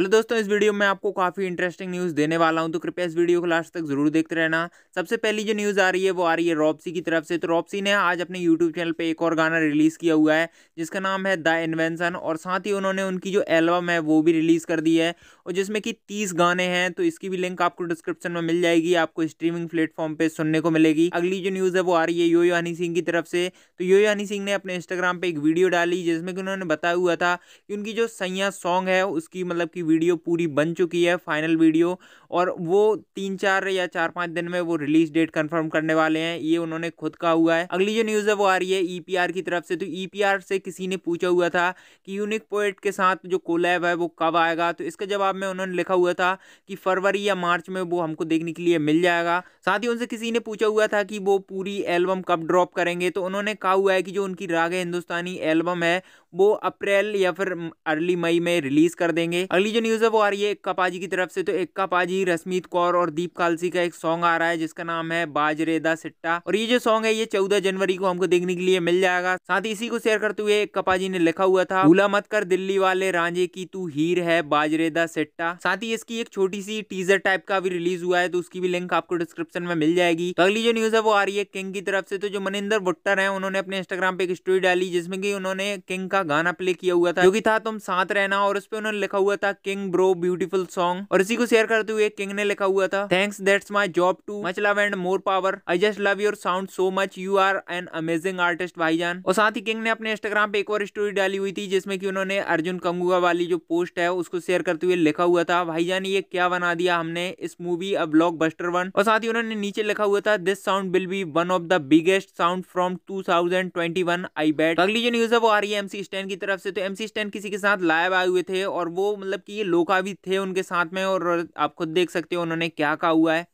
चलो दोस्तों, इस वीडियो में आपको काफ़ी इंटरेस्टिंग न्यूज़ देने वाला हूँ तो कृपया इस वीडियो को लास्ट तक ज़रूर देखते रहना। सबसे पहली जो न्यूज़ आ रही है, वो आ रही है रॉपसी की तरफ़ से। तो रॉपसी ने आज अपने यूट्यूब चैनल पे एक और गाना रिलीज़ किया हुआ है, जिसका नाम है द इन्वेंसन और साथ ही उन्होंने उनकी जो एल्बम है, वो भी रिलीज़ कर दी है। और जिसमें कि तीस गाने हैं तो इसकी भी लिंक आपको डिस्क्रिप्शन में मिल जाएगी, आपको स्ट्रीमिंग प्लेटफॉर्म पर सुनने को मिलेगी। अगली जो न्यूज़ है, वो आ रही है यो यो हनी सिंह की तरफ़ से। तो यो यो हनी सिंह ने अपने इंस्टाग्राम पर एक वीडियो डाली, जिसमें कि उन्होंने बताया हुआ था कि उनकी जो सैया सॉन्ग है, उसकी मतलब की वीडियो पूरी बन चुकी है फाइनल वीडियो। और वो तीन, चार या चार, पाँच दिन में वो रिलीज़ डेट कंफर्म करने वाले हैं, ये उन्होंने खुद कहा हुआ है। अगली जो न्यूज़ है वो आ रही है ईपीआर की तरफ़ से। तो ईपीआर से किसी ने पूछा हुआ था कि यूनिक पोइट के साथ जो कोलैब है वो कब आएगा? तो इसके जवाब में उन्होंने लिखा हुआ था कि फरवरी या मार्च में वो हमको देखने के लिए मिल जाएगा। साथ ही उनसे किसी ने पूछा हुआ था कि वो पूरी एल्बम कब ड्रॉप करेंगे? तो उन्होंने कहा हुआ है कि जो उनकी रागे हिंदुस्तानी एल्बम है, वो अप्रैल या फिर अर्ली मई में रिलीज़ कर देंगे। अगली जो न्यूज़ है वो आ रही है इक्का पाजी की तरफ़ से। तो इक्का पाजी, रश्मीत कौर और दीप कालसी का एक सॉन्ग आ रहा है, जिसका नाम है बाजरेदा सिट्टा। और ये जो सॉन्ग है, ये चौदह जनवरी को हमको देखने के लिए मिल जाएगा। साथ ही इसी को शेयर करते हुए इक्का पाजी ने लिखा हुआ था, भूला मत कर दिल्ली वाले रांझे की तू हीर है, बाजरेदा सिट्टा। साथ ही इसकी एक छोटी सी टीजर टाइप का भी रिलीज़ हुआ है तो उसकी भी लिंक आपको डिस्क्रिप्शन में मिल जाएगी। तो अगली जो न्यूज़ है, वो आ रही है किंग की तरफ़ से। तो जो मनिंदर भुट्टर है, उन्होंने अपने इंस्टाग्राम पे एक स्टोरी डाली, जिसमें की उन्होंने किंग का गाना प्ले किया हुआ था, जो कि था, तुम साथ रहना। और उस पर उन्होंने लिखा हुआ था किंग ब्रो ब्यूटीफुल सॉन्ग। और इसी को शेयर करते हुए किंग ने लिखा हुआ था thanks that's my job too much love and more power I just love your sound so much you are an amazing artist भाईजान. और साथ ही किंग ने अपने इंस्टाग्राम पे एक और स्टोरी डाली हुई थी, जिसमें कि उन्होंने अर्जुन कंगुआ वाली जो पोस्ट है, उसको शेयर करते हुए लिखा हुआ था, भाईजान, ये क्या बना दिया हमने इस movie a blockbuster one और साथ ही उन्होंने नीचे लिखा हुआ था this sound will be one of the biggest sound from two thousand twenty one I bet अगली जो न्यूज़ है, वो आ रही है एमसी स्टैन की तरफ़ से। तो एमसी स्टैन किसी के साथ लाइव आए हुए थे, और वो मतलब कि ये लोका भी थे उनके साथ में और आप खुद देख सकते हो उन्होंने क्या कहा हुआ है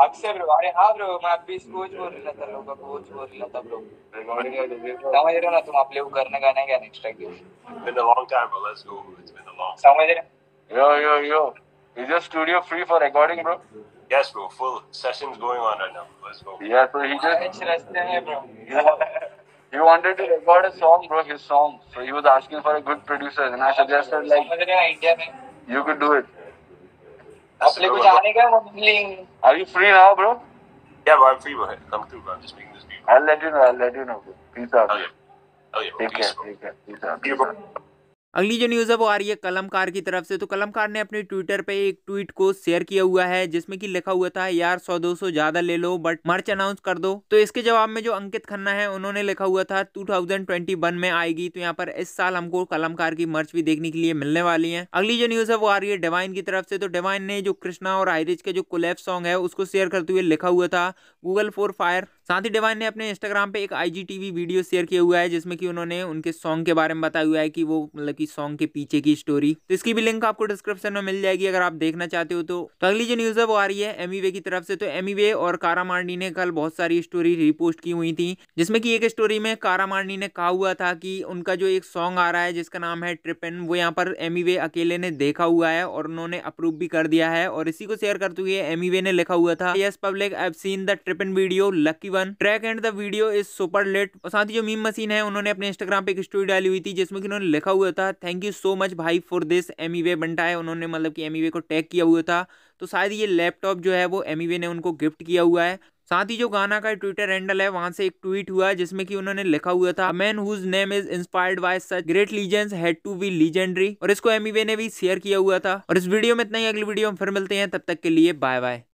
अक्षय ब्रो अरे हाँ ब्रो मैं अभी कोच बोल रहा था लोग कोच बोल रहा था ब्रो समझ रहे हो ना तुम आप लोग करने का नहीं क्या next time been a long time, bro. Let's go. It's been a long time. समझ रहे Yo, yo, yo. Is your studio free for recording, bro? Yes, bro. Full sessions going on right now. Let's go. Yeah, so he just रास्ते हैं bro he wanted to record a song, bro, his song. So he was asking for a good producer, and I suggested like, you could do it. Are you free now, bro? Yeah, bro, I'm free, bro. Come through, bro. I'm just making this beat. I'll let you know. I'll let you know, bro. Peace out. Oh yeah. Oh yeah. Bro. Take, Peace, care. Bro. Take care. Peace out. Peace out. अगली जो news है वो आ रही है कलमकार की तरफ़ से। तो कलमकार ने अपने ट्विटर पे एक ट्वीट को शेयर किया हुआ है, जिसमें कि लिखा हुआ था, यार, सौ, दो सौ ज़्यादा ले लो, बट मर्च अनाउंस कर दो। तो इसके जवाब में जो अंकित खन्ना है, उन्होंने लिखा हुआ था 2021 में आएगी तो यहाँ पर इस साल हमको कलमकार की मर्च भी देखने के लिए मिलने वाली है। अगली जो न्यूज़ है वो आ रही है डिवाइन की तरफ़ से। तो डिवाइन ने जो कृष्णा और आयरिज के जो कोलैब सॉन्ग है, उसको शेयर करते हुए लिखा हुआ था, गूगल फॉर फायर। साथ ही डिवाइन ने अपने इंस्टाग्राम पे एक आईजीटीवी वीडियो शेयर किया हुआ है जिसमें कि उन्होंने उनके सॉन्ग के बारे में बताया हुआ है कि वो मतलब कि सॉन्ग के पीछे की स्टोरी तो इसकी भी लिंक आपको डिस्क्रिप्शन में मिल जाएगी अगर आप देखना चाहते हो तो, तो अगली जो न्यूज़ है वो आ रही है एमीवे की तरफ़ से। तो एमीवे और कारा ने कल बहुत सारी स्टोरी रिपोस्ट की हुई थी जिसमें की एक स्टोरी में कारा मांडी ने कहा हुआ था कि उनका जो एक सॉन्ग आ रहा है जिसका नाम है ट्रिपन वो यहाँ पर एमीवे अकेले ने देखा हुआ है और उन्होंने अप्रूव भी कर दिया है। और इसी को शेयर करते हुए एमीवे ने लिखा हुआ था yes public I seen the trippin video lucky one track and the video is super late और साथ ही जो मीम मशीन है, उन्होंने अपने इंस्टाग्राम पे एक स्टोरी डाली हुई थी, जिसमें कि उन्होंने लिखा हुआ था थैंक यू सो मच भाई फॉर दिस एमीवे बनता है। उन्होंने मतलब कि एमीवे को टैग किया हुआ था। तो शायद ये लैपटॉप जो है, वो एमीवे ने उनको गिफ्ट किया हुआ है। साथ ही जो गाना का ट्विटर हैंडल है, वहाँ से एक ट्वीट हुआ, जिसमें कि उन्होंने लिखा हुआ था man whose name is inspired by such great legends had to be legendary और इसको एमीवे ने भी शेयर किया हुआ था। और इस वीडियो में इतना ही, अगली वीडियो में फिर मिलते हैं, तब तक के लिए बाय बाय